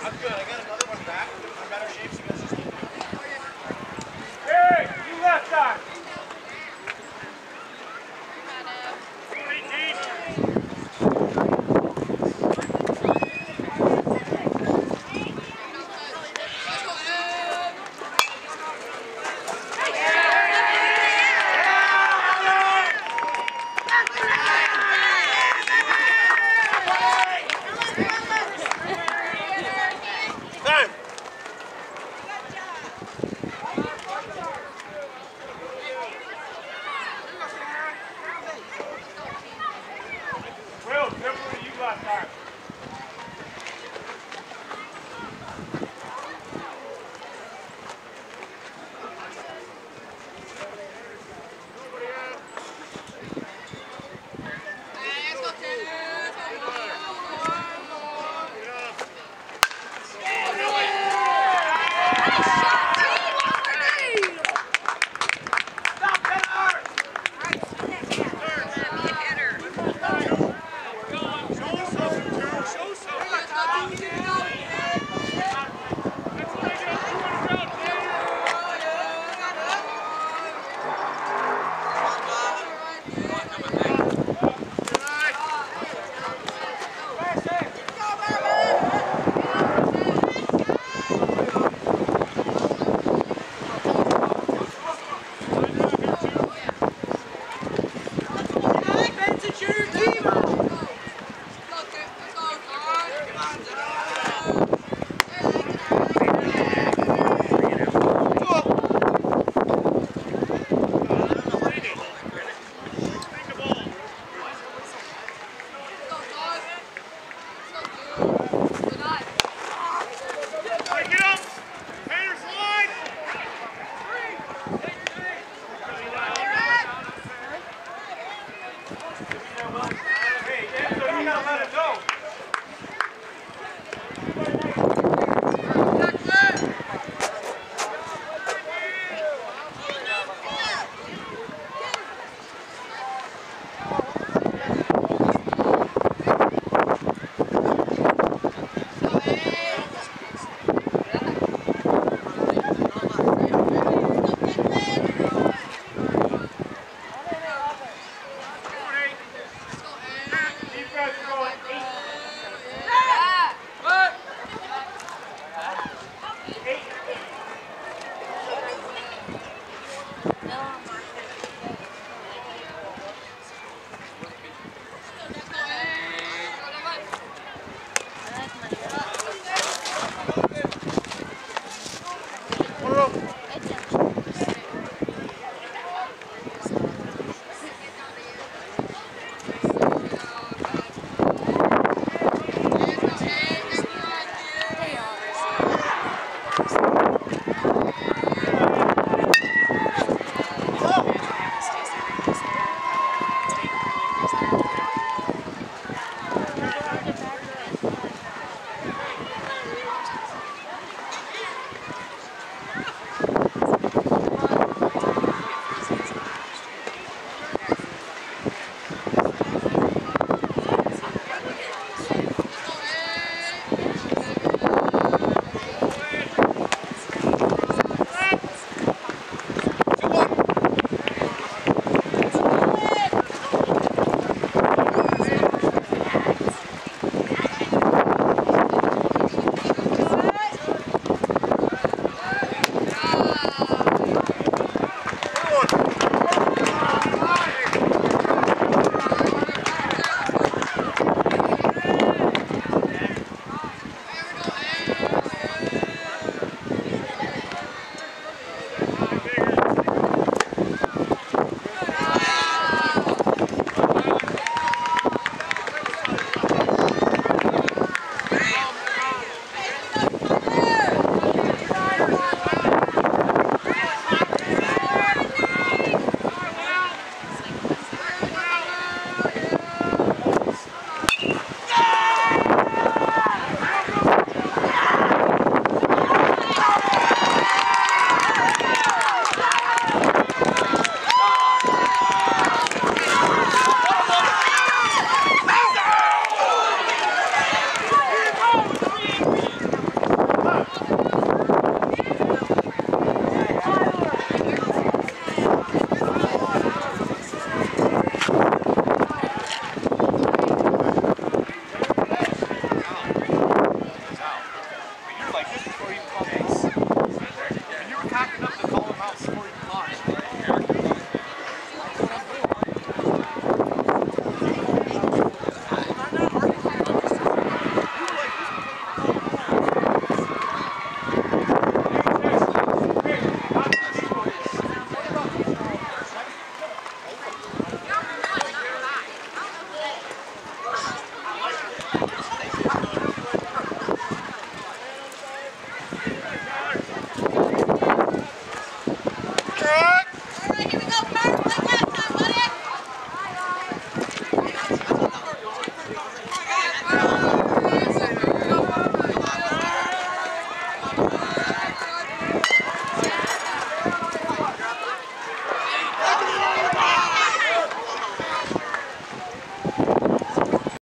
아, 학교 나가